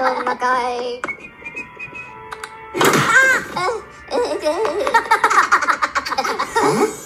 Sekali memakai. Tak, ah!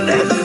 Can't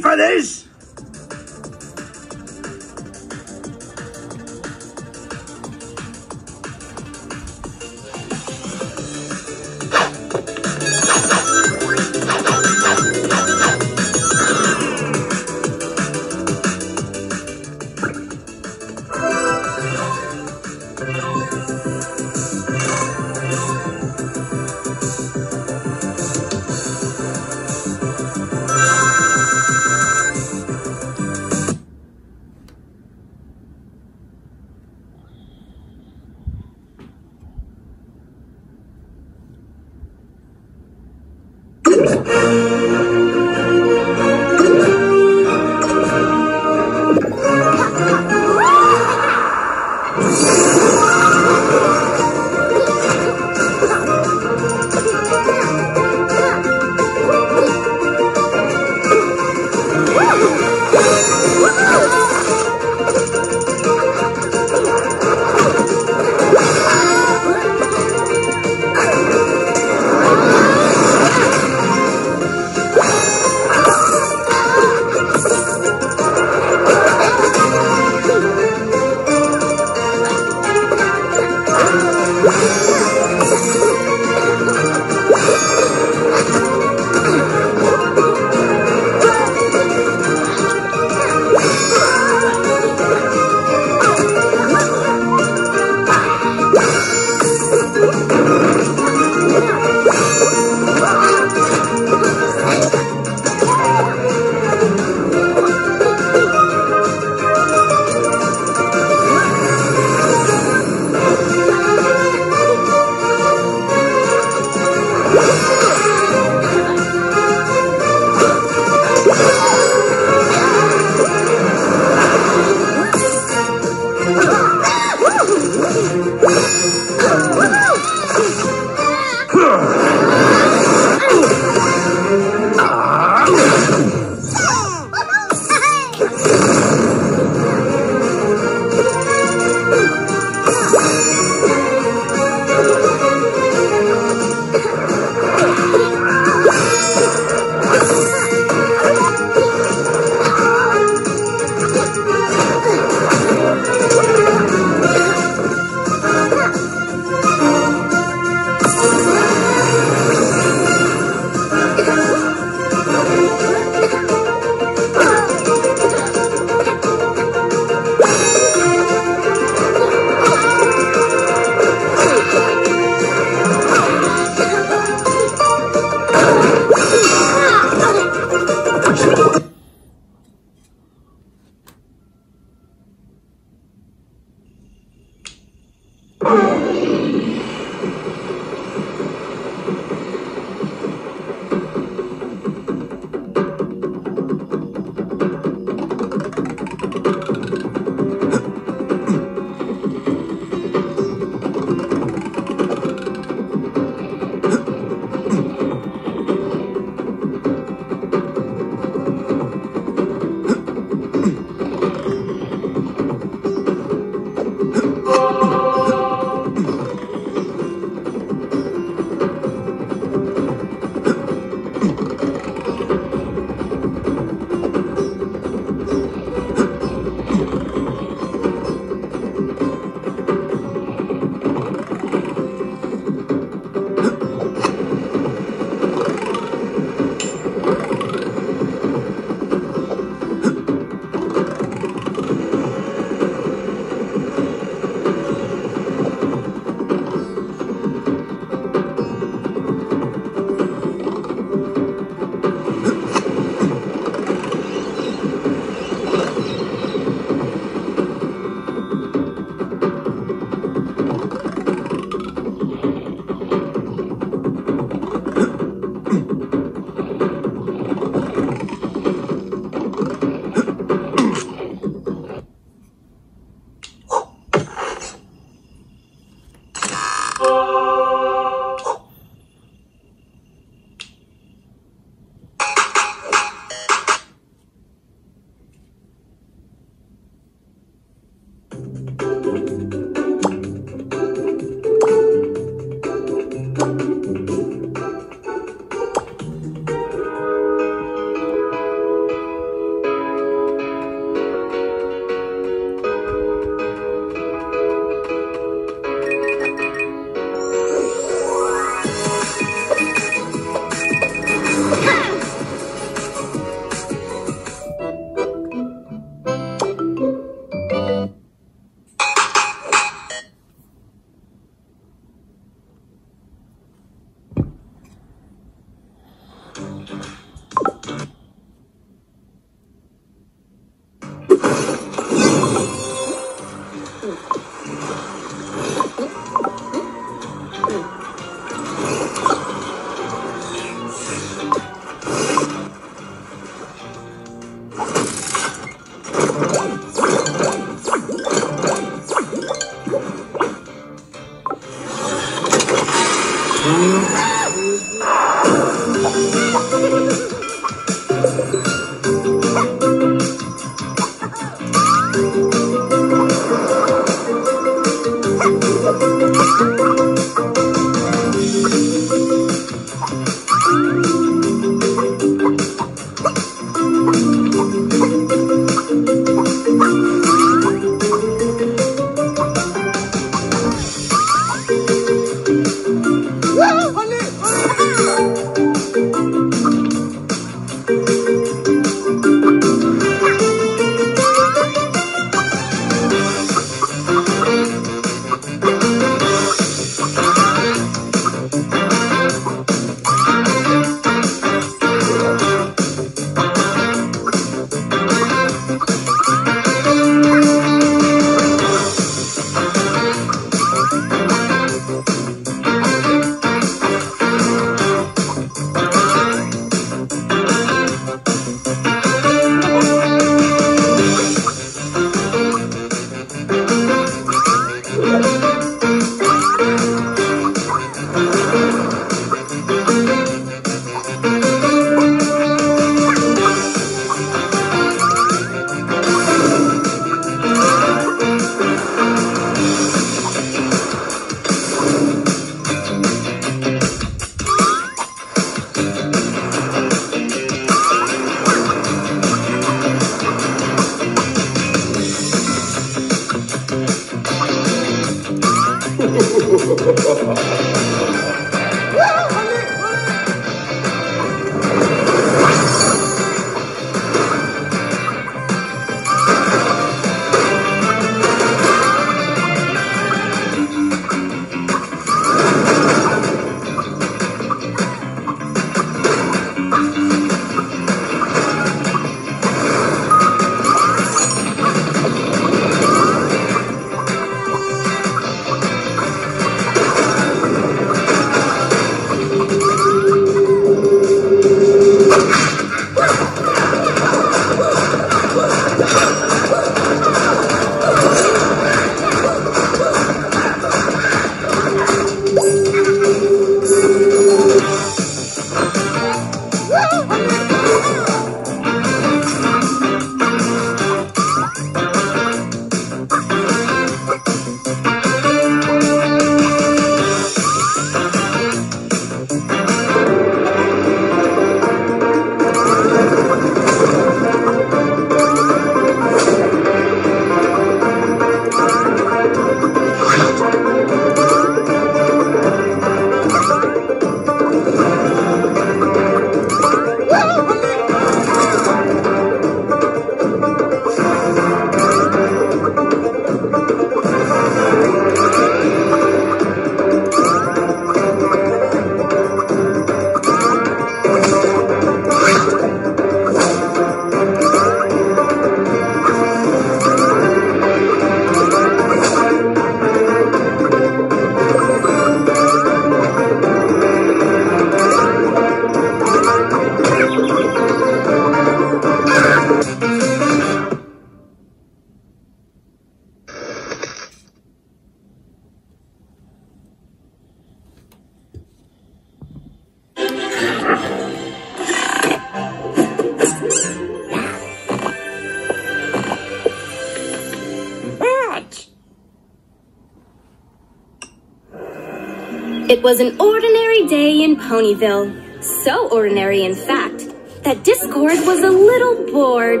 It was an ordinary day in Ponyville. So ordinary, in fact, that Discord was a little bored.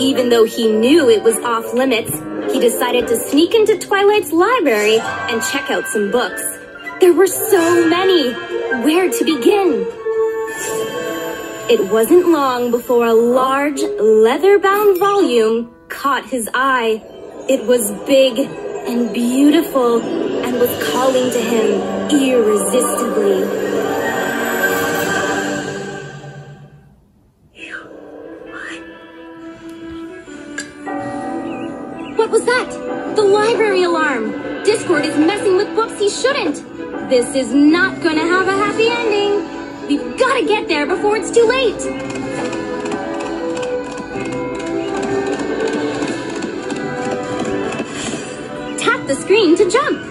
Even though he knew it was off limits, he decided to sneak into Twilight's library and check out some books. There were so many. Where to begin? It wasn't long before a large, leather-bound volume caught his eye. It was big and beautiful was calling to him irresistibly. What was that? The library alarm! Discord is messing with books he shouldn't! This is not gonna have a happy ending! We've gotta get there before it's too late! Tap the screen to jump!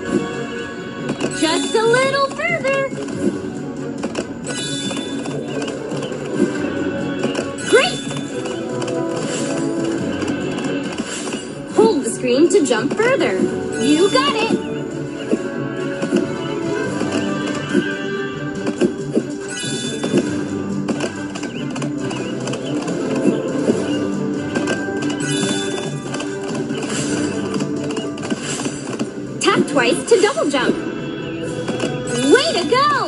jump further. You got it. Tap twice to double jump. Way to go!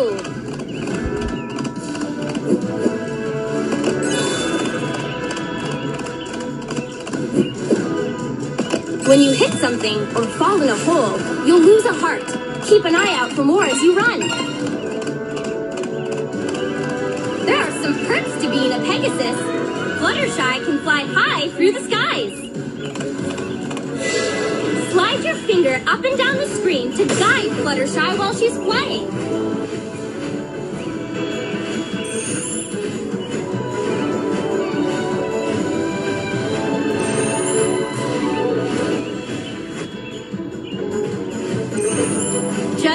When you hit something or fall in a hole, you'll lose a heart. Keep an eye out for more as you run. There are some perks to being a Pegasus. Fluttershy can fly high through the skies. Slide your finger up and down the screen to guide Fluttershy while she's flying.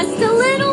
Just a little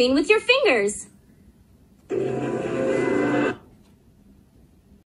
screen with your.